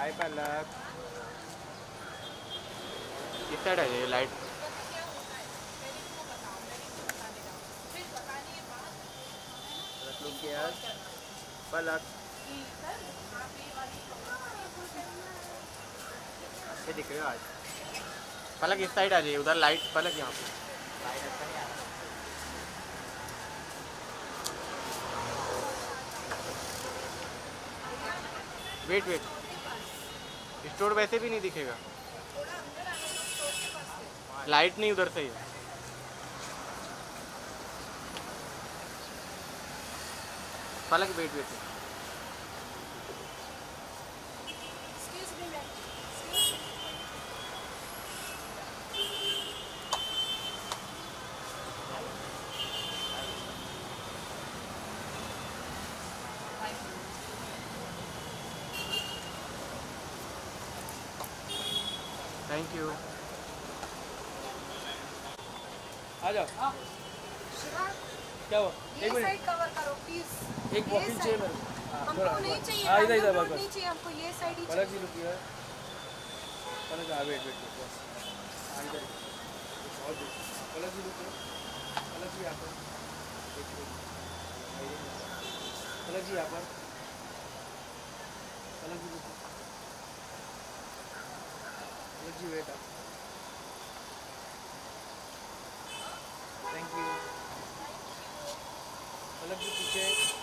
हाय पलक किस साइड है ये लाइट पलक अच्छे दिख रहे हो आज। पलक इस साइड आ जाइए उधर लाइट पलक यहाँ पे। लाइट अच्छा नहीं आ रहा वेट वेट स्टोर वैसे भी नहीं दिखेगा। लाइट नहीं उधर से पलक बैठ वेट थैंक यू आ जाओ। क्या हुआ? एक मिनट। कवर करो प्लीज़ एक वॉकिंग चाहिए मेरे को। हाँ, हमको नहीं चाहिए हाँ इधर इधर बस नहीं चाहिए हमको ये साइड ही चाहिए। जी रुकिए पलक हाँ वेट वेट बस। हाँ इधर। दूर पलक जी रुकिए पलक जी मिनट। पलक जी पर। पलक जी रुकिए जी वेट आप थैंक यू पलक जी पीछे